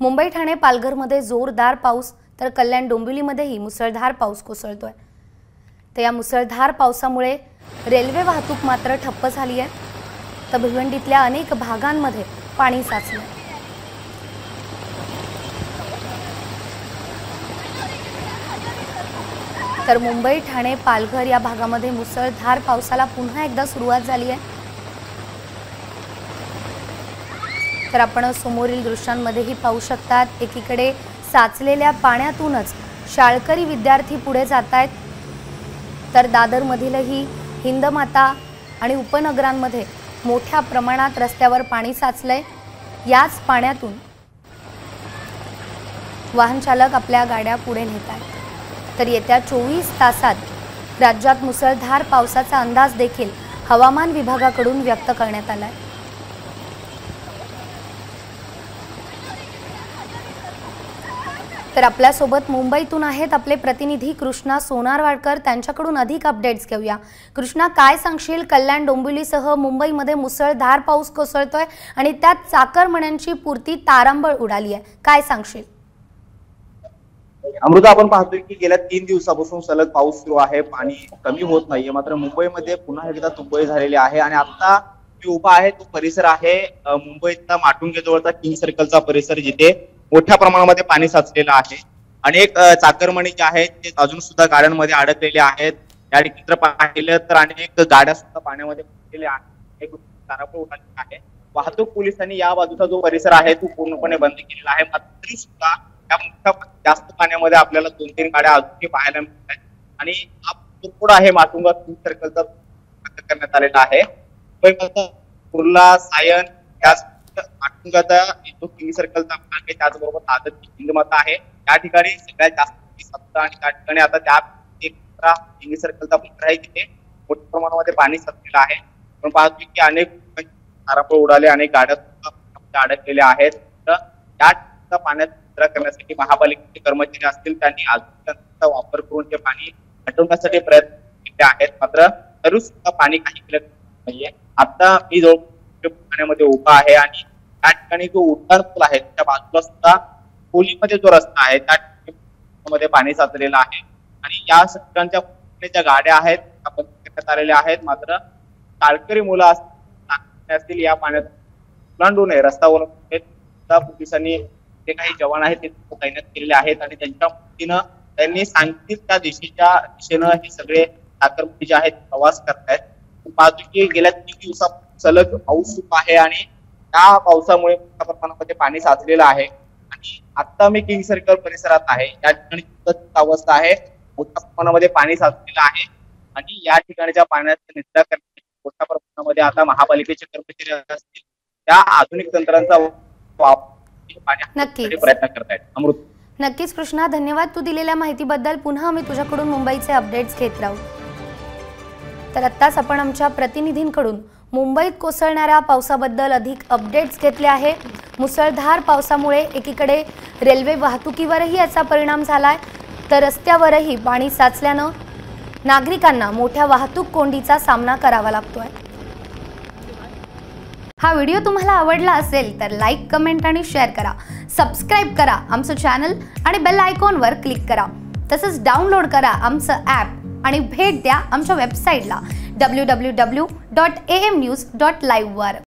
मुंबई ठाणे पालघरमध्ये जोरदार पाऊस तर कल्याण डोंबिवलीमध्येही मुसळधार पाऊस कोसळतोय. तर या मुसळधार पावसामुळे रेल्वे वाहतूक मात्र ठप्प झाली आहे. तर भिवंडीतल्या अनेक भागांमध्ये पाणी साचलं तर मुंबई ठाणे पालघर या भागामध्ये मुसळधार पावसाला पुन्हा एकदा सुरुवात झाली आहे. तर आपण समोरील दृश्यांमध्येही पाहू शकतात. एकीकडे साचलेल्या पाण्यातूनच शाळकरी विद्यार्थी पुढे जात आहेत. तर दादरमधीलही हिंदमाता आणि उपनगरांमध्ये मोठ्या प्रमाणात रस्त्यावर पाणी साचलंय. याच पाण्यातून वाहनचालक आपल्या गाड्या पुढे नेत आहेत. तर येत्या चोवीस तासात राज्यात मुसळधार पावसाचा अंदाज देखील हवामान विभागाकडून व्यक्त करण्यात आला आहे तर आपल्यासोबत मुंबईतून आहेत आपले प्रतिनिधी कृष्णा सोनारवाडकर. त्यांच्याकडून अधिक अपडेट्स घेऊया. कृष्णा काय सांगशील? कल्याण डोंबिवलीसह मुंबईमध्ये मुसळधार पाऊस कोसळतोय आणि त्यात चाकरमण्यांची पूर्ती तारांबळ उडाली आहे. काय सांगशील? अमृता आपण पाहतोय की गेल्या तीन दिवसापासून सलग पाऊस सुरू आहे. पाणी कमी होत नाहीये मात्र मुंबईमध्ये पुन्हा एकदा तुंबई झालेली आहे आणि आता मी उभा आहे तो परिसर आहे मुंबईतला माटुंगे जवळचा किंग सर्कलचा परिसर जिथे मोठ्या प्रमाणामध्ये पाणी साचलेलं आहे. अनेक चाकरमणी जे आहेत ते अजून सुद्धा गाड्यांमध्ये अडकलेले आहेत. या ठिकाणी पाहिलं तर अनेक गाड्या सुद्धा पाण्यामध्ये आहेत. तारापूर आहे वाहतूक पोलिसांनी या बाजूचा जो परिसर आहे तो पूर्णपणे बंद केलेला आहे. मात्र सुद्धा या मोठ्या जास्त पाण्यामध्ये आपल्याला दोन तीन गाड्या अजूनही पाहायला मिळतात आणि हा पुढ आहे माटुंगा सर्कलचा करण्यात आलेला आहे. कुर्ला सायन त्याच माटुंगाचा जो किंग सर्कलचा भाग आहे. त्याचबरोबर दादर हिंदमाता आहे. त्या ठिकाणी सगळ्यात जास्त सत्ता आणि त्या ठिकाणी आता त्या एक किंग सर्कलचा भाग आहे तिथे. मोठ्या प्रमाणामध्ये पाणी साचलेलं आहे. पण पाहतो की अनेक तारापळ उडाले अनेक गाड्या अडकलेल्या आहेत. तर त्या ठिकाणचा पाण्यात निचरा करण्यासाठी महापालिकेचे कर्मचारी असतील त्यांनी आधुनिक वापर करून ते पाणी हटवण्यासाठी प्रयत्न केले आहेत. मात्र तरी सुद्धा पाणी काही नाहीये आता मी जवळ पाण्यामध्ये उभा आहे आणि त्या ठिकाणी जो उड्डाण पूल आहे त्या बाजूला सुद्धा खोलीमध्ये जो रस्ता आहे त्या ठिकाणी मध्ये पाणी साचलेलं आहे. आणि या सगळ्यांच्या ज्या गाड्या आहेत करण्यात आलेल्या आहेत. मात्र शाळकरी मुलं असतील या पाण्यात ओलांडू नये. रस्त्यावरून पोलिसांनी जे काही जवान आहेत ते तैनात केलेले आहेत आणि त्यांच्या मदतीनं त्यांनी सांगितलं त्या दिशेच्या दिशेनं हे सगळे साखरपट्टी जे आहेत प्रवास करतायत. पाहतो की गेल्या तीन दिवसा सलग पाऊस आहे आणि त्या पावसामुळे मोठ्या प्रमाणामध्ये पाणी साचलेलं आहे. आणि आता मी किंग सर्कल परिसरात आहे. या ठिकाणी अवस्था आहे. मोठ्या प्रमाणामध्ये पाणी साचलेलं आहे. आणि या ठिकाणच्या पाण्याचा निचरा करण्यासाठी मोठ्या प्रमाणामध्ये आता महापालिकेचे कर्मचारी असतील त्या आधुनिक तंत्रांचा वापर. प्रयत्न करतायत अमृत. नक्कीच कृष्णा. धन्यवाद तू दिलेल्या माहितीबद्दल. पुन्हा आम्ही तुझ्याकडून मुंबईचे अपडेट्स घेत राहू. तर आत्ताच आपण आमच्या प्रतिनिधींकडून मुंबईत कोसळणाऱ्या पावसाबद्दल अधिक अपडेट्स घेतले आहे. मुसळधार पावसामुळे एकीकडे रेल्वे वाहतुकीवरही याचा परिणाम झाला आहे तर रस्त्यावरही पाणी साचल्यानं नागरिकांना मोठ्या वाहतूक कोंडीचा सामना करावा लागतोय. हा व्हिडिओ तुम्हाला आवडला असेल तर लाईक कमेंट आणि शेअर करा. सबस्क्राईब करा आमचं चॅनल आणि बेल आयकॉनवर क्लिक करा. तसंच डाउनलोड करा आमचं ॲप आणि भेट द्या आमच्या वेबसाईटला W W W dot A M news dot लाईव्हवर